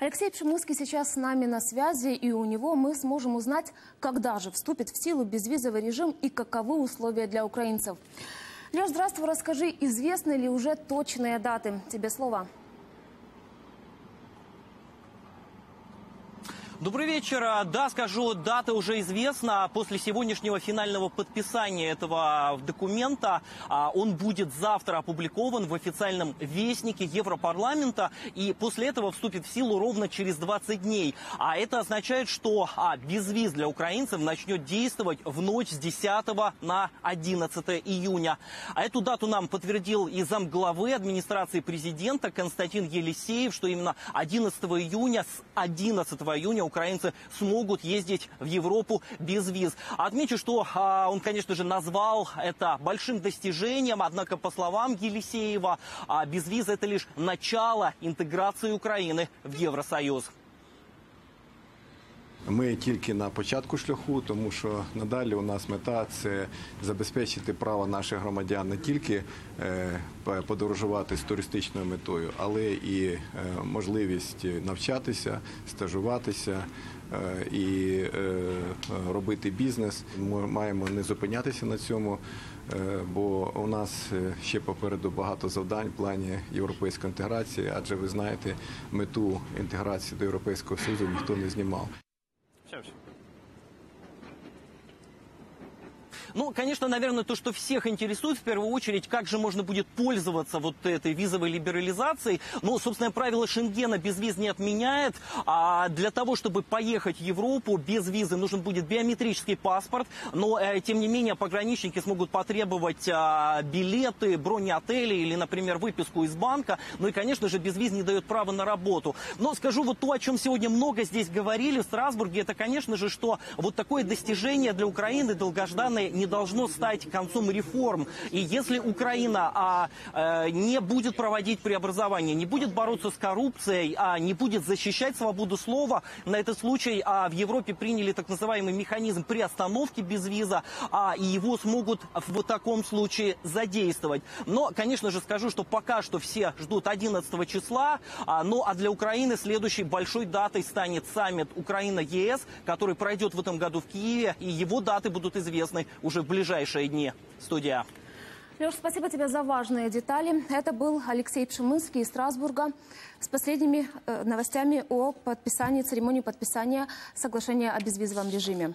Алексей Пшемыский сейчас с нами на связи, и у него мы сможем узнать, когда же вступит в силу безвизовый режим и каковы условия для украинцев. Леш, здравствуй, расскажи, известны ли уже точные даты? Тебе слово. Добрый вечер. А, Да, скажу, дата уже известна. После сегодняшнего финального подписания этого документа а, он будет завтра опубликован в официальном вестнике Европарламента. И после этого вступит в силу ровно через 20 дней. А это означает, что а, безвиз для украинцев начнет действовать в ночь с 10 на 11 июня. А эту дату нам подтвердил и замглавы администрации президента Константин Елисеев, что именно 11 июня с 11 июня украинцы смогут ездить в Европу без виз. Отмечу, что а, он, конечно же, назвал это большим достижением, однако, по словам Елисеева, а, без виз это лишь начало интеграции Украины в Евросоюз. Ми тільки на початку шляху, тому що надалі у нас мета це забезпечити право наших громадян не тільки е, подорожувати з туристичною метою, але і е, можливість навчатися, стажуватися е, і робити бізнес. Ми маємо не зупинятися на цьому, бо у нас ще попереду багато завдань в плані європейської інтеграції, адже ви знаєте, мету інтеграції до Європейського Союзу ніхто не знімав. Cheers. Ну, конечно, наверное, то, что всех интересует в первую очередь, как же можно будет пользоваться вот этой визовой либерализацией. Ну, собственно, правило Шенгена без виз не отменяет. А для того, чтобы поехать в Европу без визы, нужен будет биометрический паспорт. Но, э, тем не менее, пограничники смогут потребовать а, билеты, брони отелей или, например, выписку из банка. Ну и, конечно же, без виз не дает права на работу. Но скажу вот то, о чем сегодня много здесь говорили в Страсбурге, это, конечно же, что вот такое достижение для Украины долгожданное не должно стать концом реформ. И если Украина а, э, не будет проводить преобразование, не будет бороться с коррупцией, а не будет защищать свободу слова, на этот случай а, в Европе приняли так называемый механизм приостановки без виза, а, и его смогут в таком случае задействовать. Но, конечно же, скажу, что пока что все ждут 11 числа, а, ну а для Украины следующей большой датой станет саммит Украина-ЕС, который пройдет в этом году в Киеве, и его даты будут известны уже в ближайшие дни. Студия. Леш, спасибо тебе за важные детали. Это был Алексей Пшемынский из Страсбурга с последними э, новостями о подписании, церемонии подписания соглашения о безвизовом режиме.